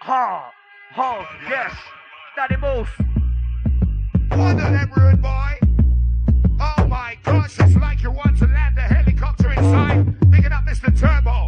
Ha! Ha! Yes! Daddy move! Wonder that rude boy! Oh my gosh, it's like you want to land a helicopter inside! Picking up Mr. Turbo!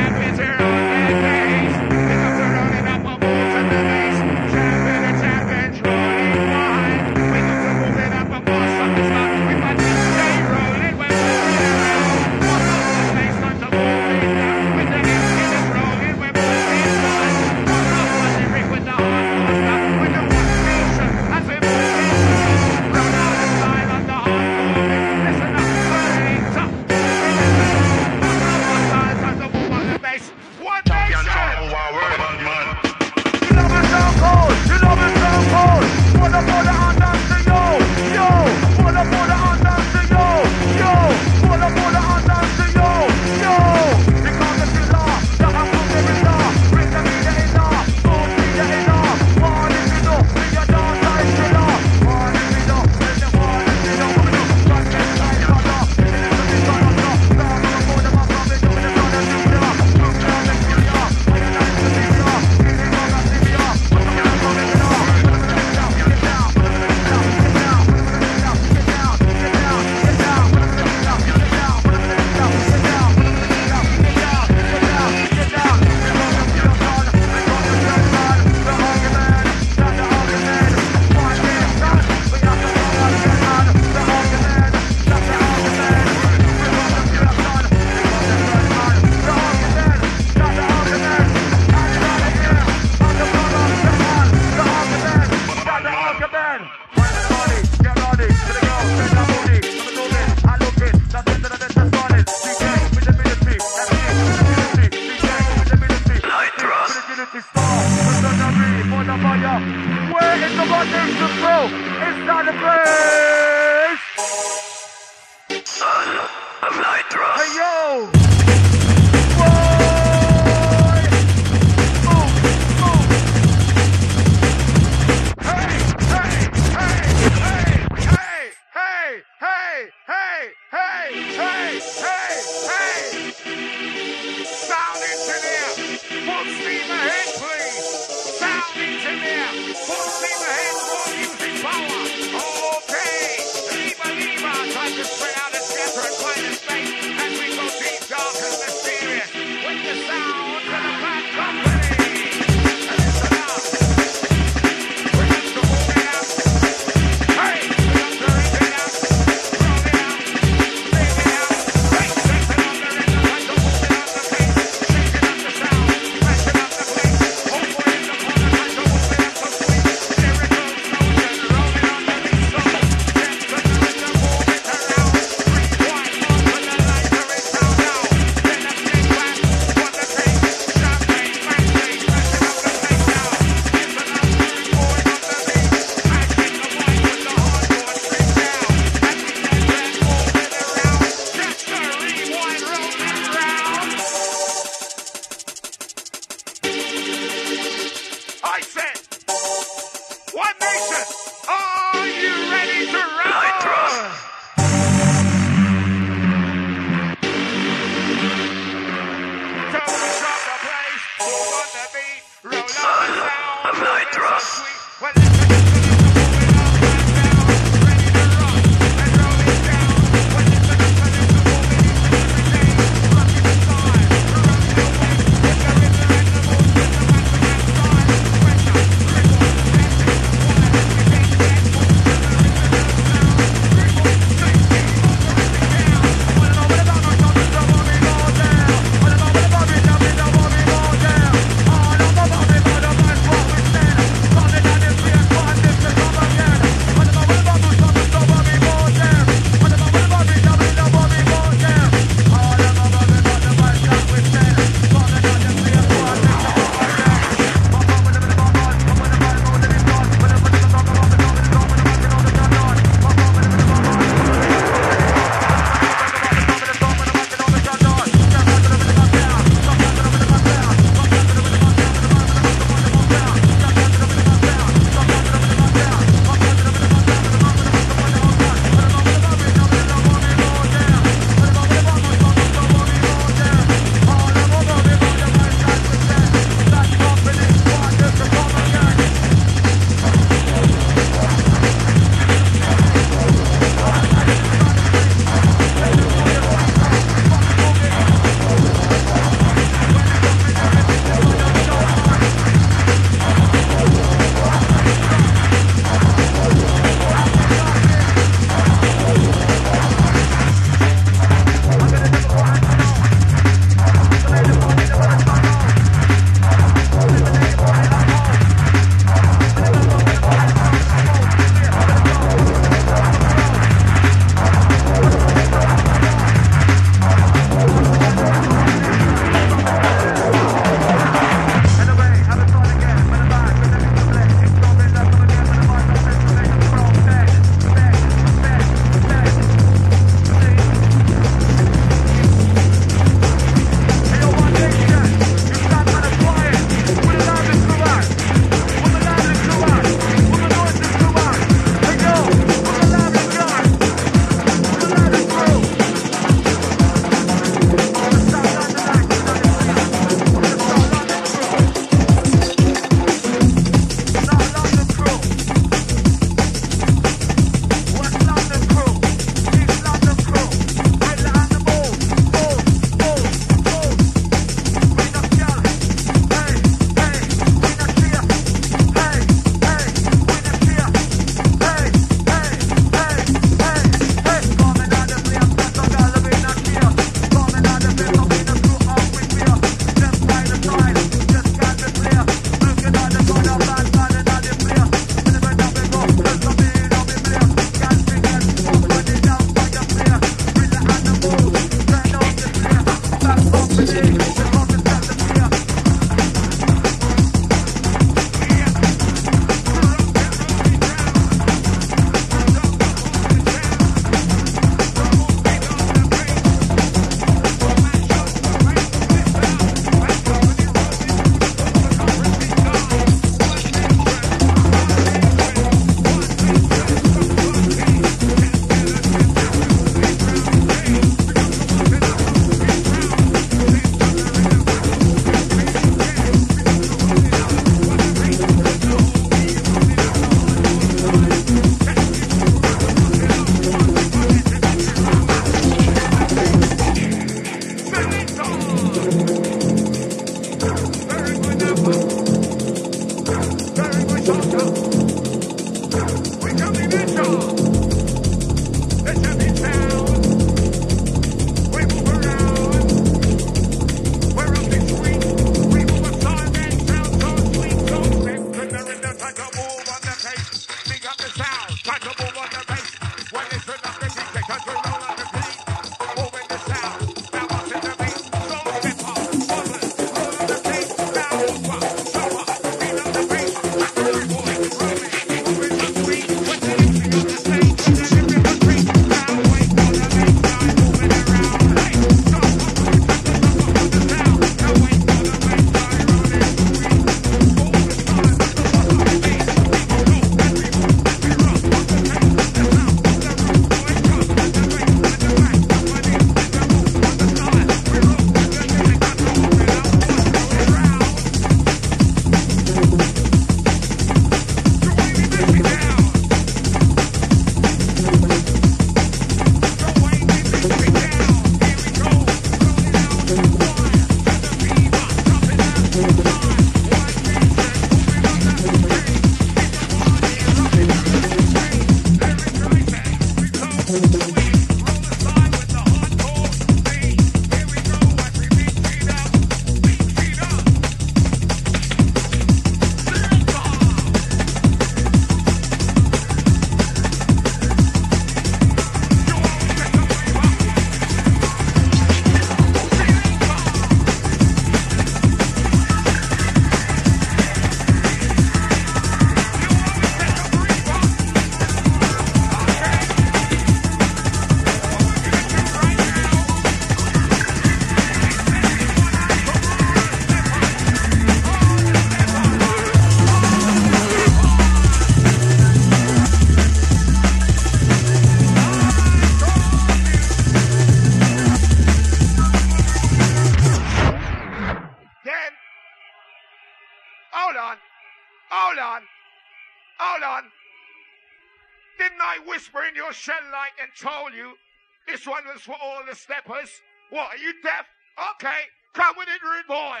What, are you deaf? Okay, come with it, rude boy.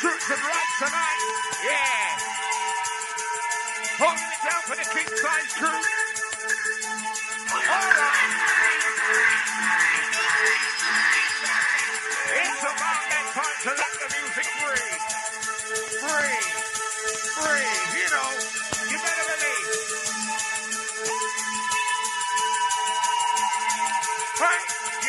Truth and rights tonight. Yeah. Holding it down for the king size crew. All right.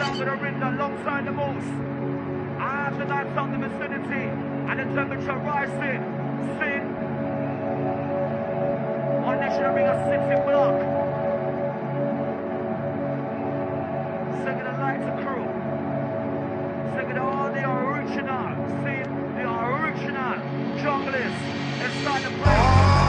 down with a wind alongside the most. After that sound the vicinity and the temperature rising. Sin. On that should be a six in block. Second the lights of crew. Second of all the original. Sin, the original junglist inside the place.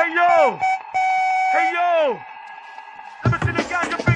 Hey yo! Hey yo! Let me see the guy.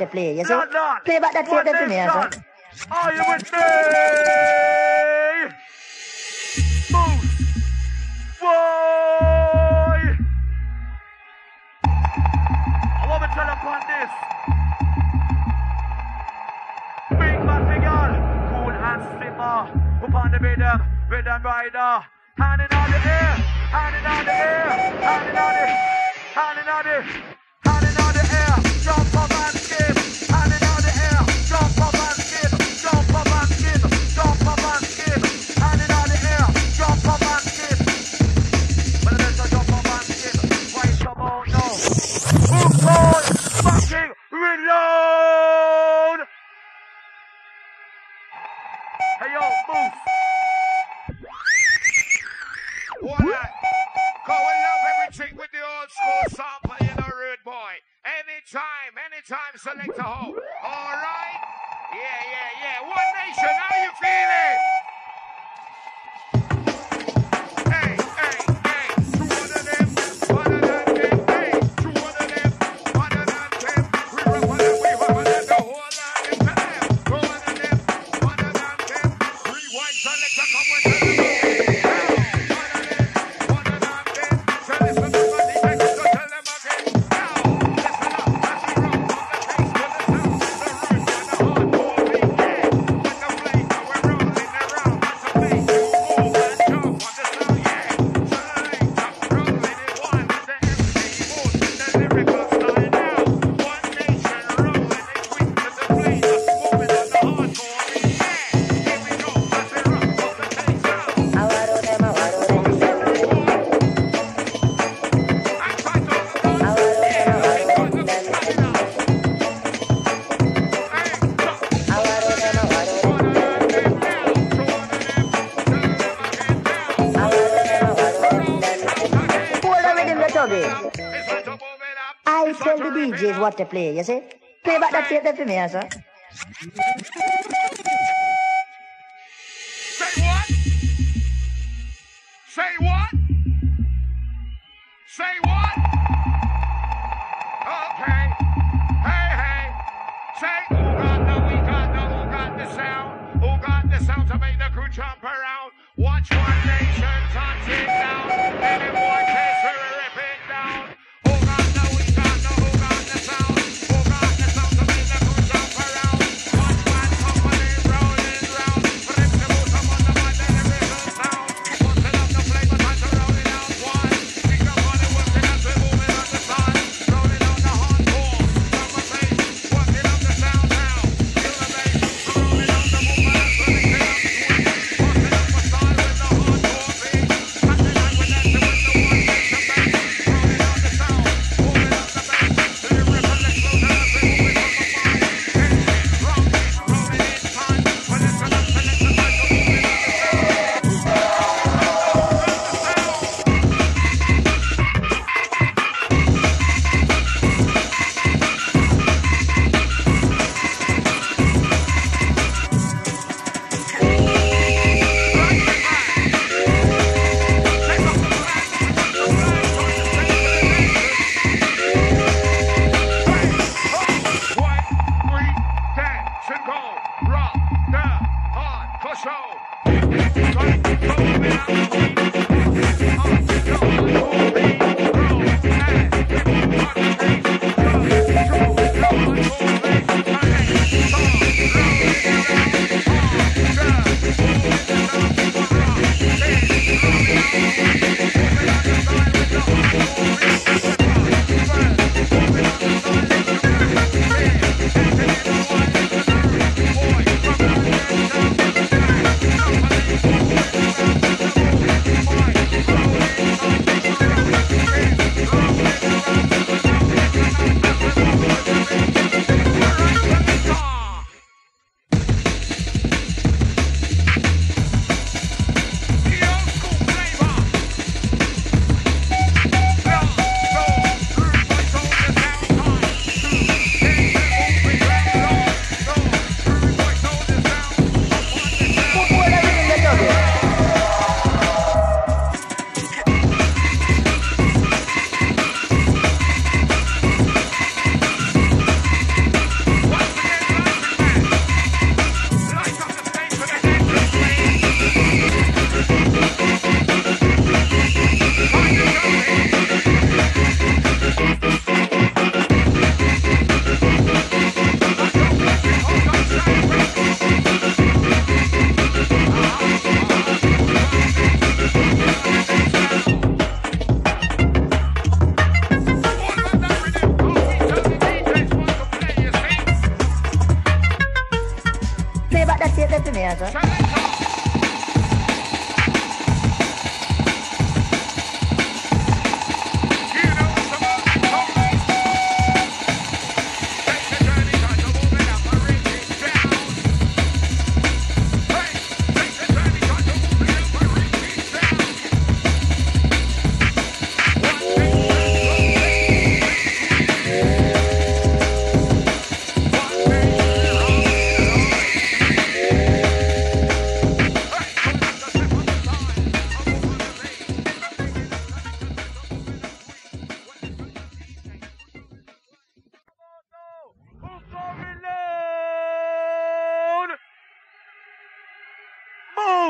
to play, you see? Not that. Play back that tape to me. Are you with me? what to play, you see? Play back that tape there for me, sir. Say what? Say what? Say what? Okay. Hey, hey. Say who got the, we got the, who got the sound? Who got the sound to make the crew jump around? Watch One Nation touch.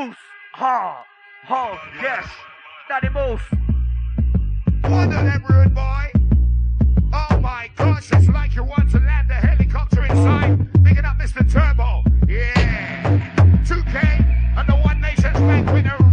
moves. Ha, ha, yes. Daddy move. Wonder neighborhood boy. Oh my gosh, it's like you want to land a helicopter inside. Picking up Mr. Turbo. Yeah. 2K and the One Nation's Bank winner.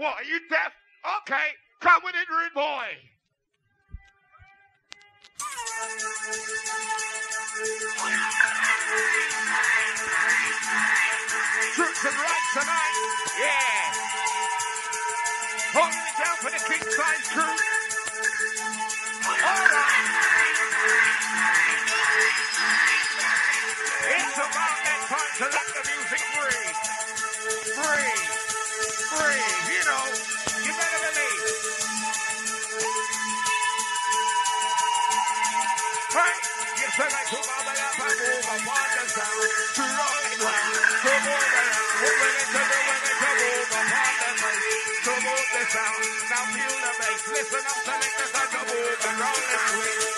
What, are you deaf? Okay, come with it, rude boy. Truth and right tonight. Yeah. Holding it down for the king size crew. All right. It's about that time to let the music breathe. Breathe. Breathe. Hey, to bubble up and move sound. To to move it. Moving it move place. To move the sound. Now feel the bass. Listen up, move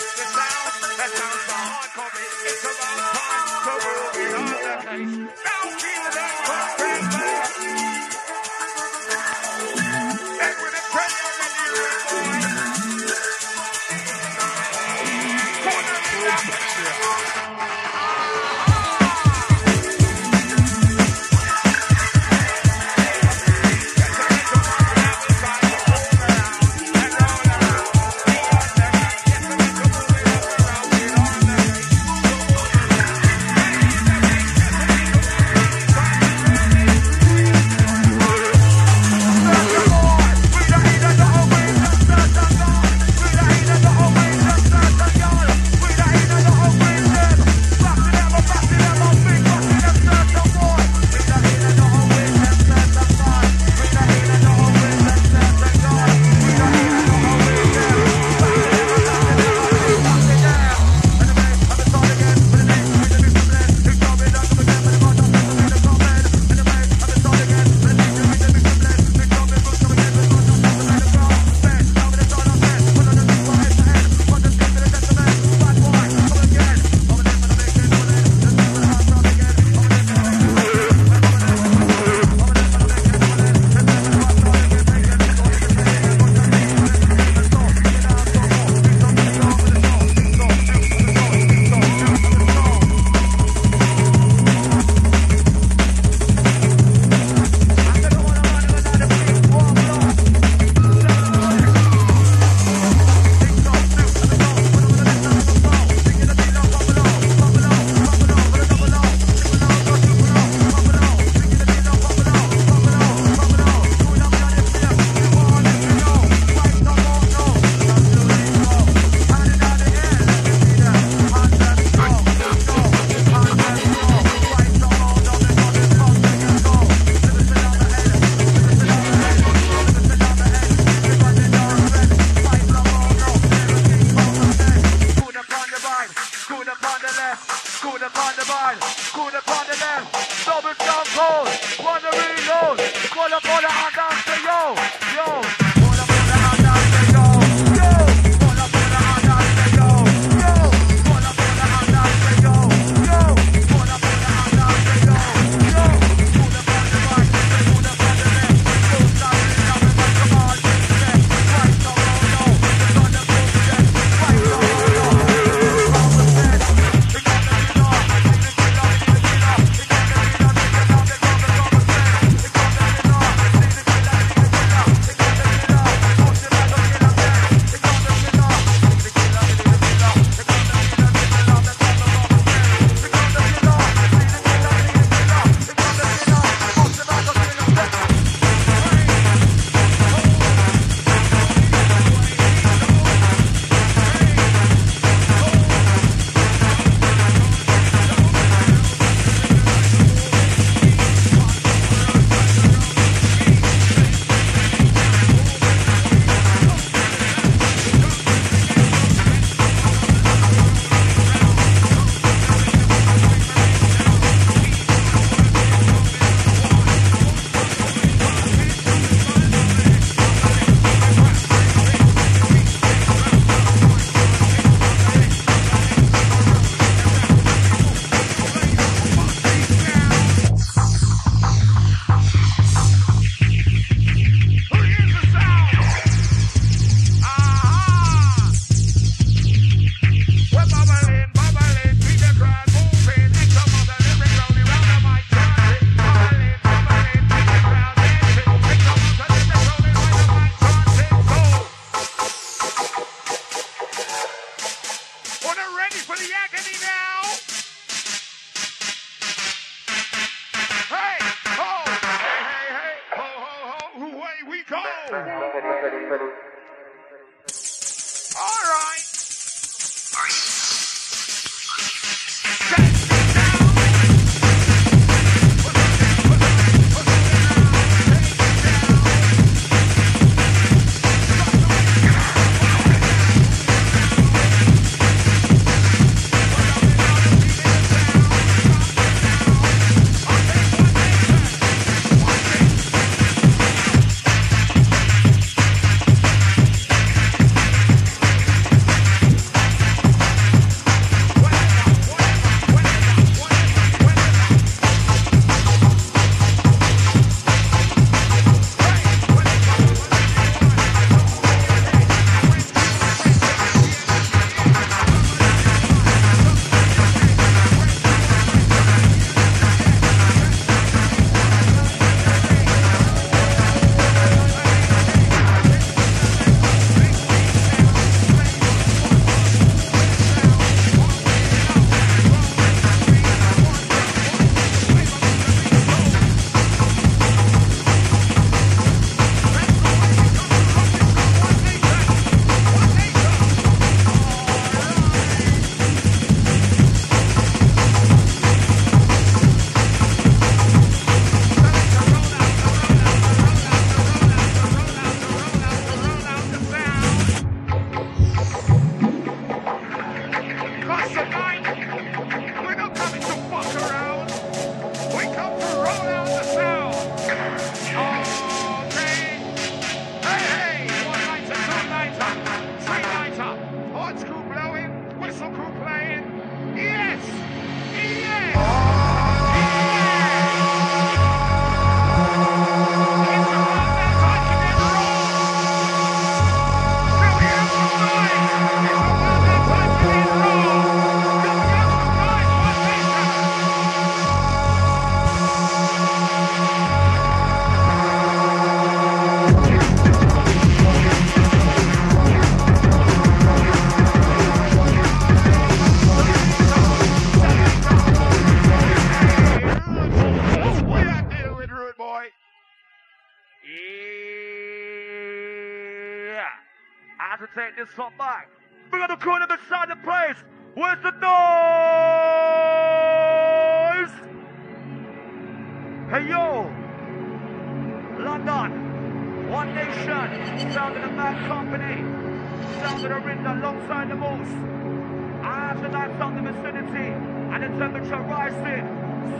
temperature rising.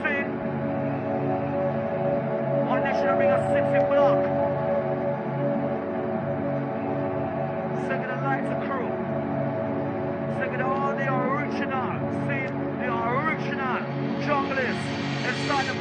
Sin. One Nation bring a city block. Second the lights are crew. Second all the original, see the original junglers inside the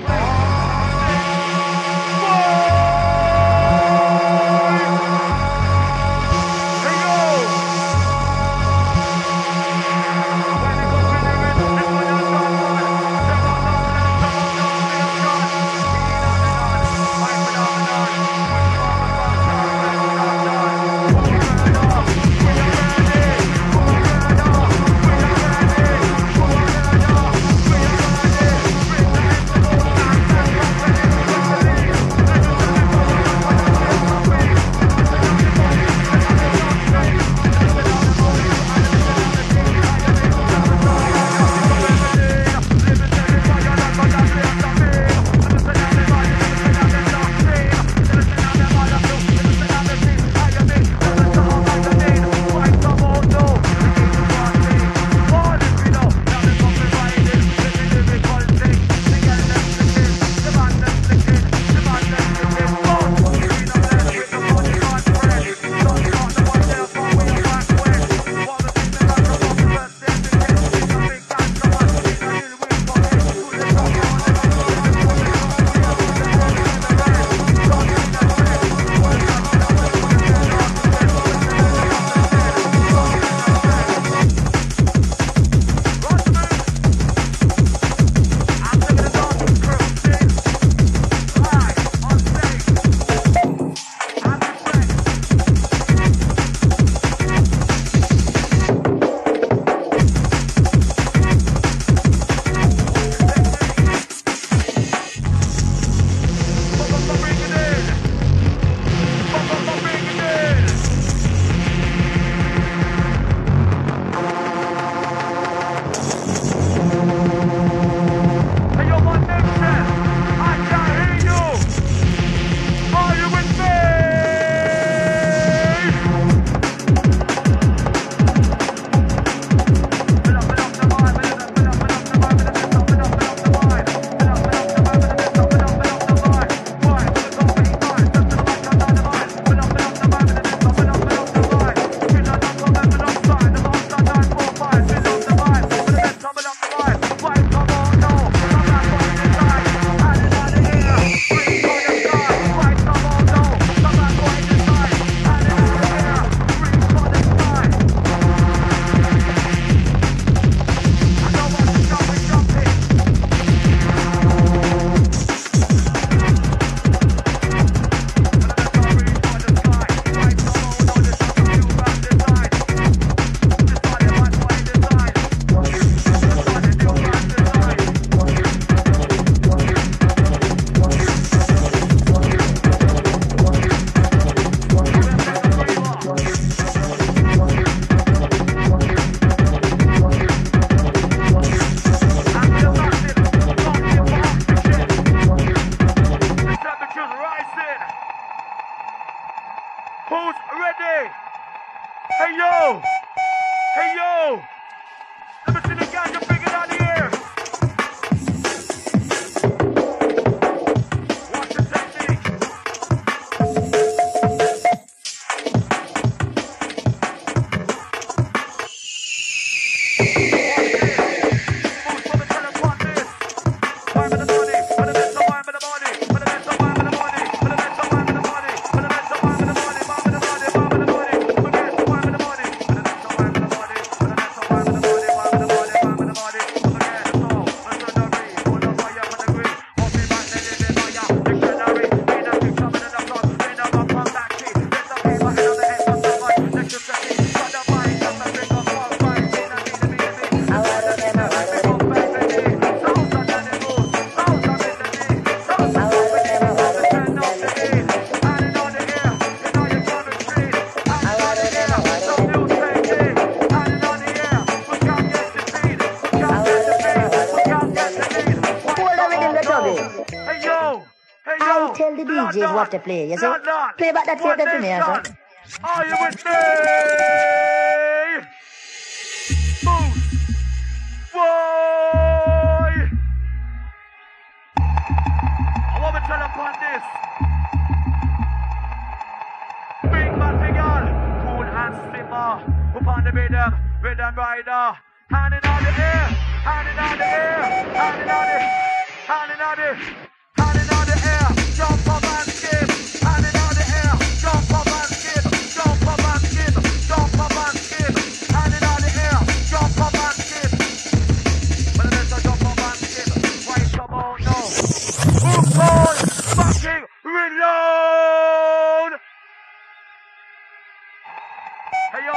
to play, you see? Not, not. Play back that tape to me, you? Are you with me?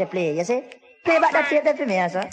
to play, you see? Play back that tape there for me, sir.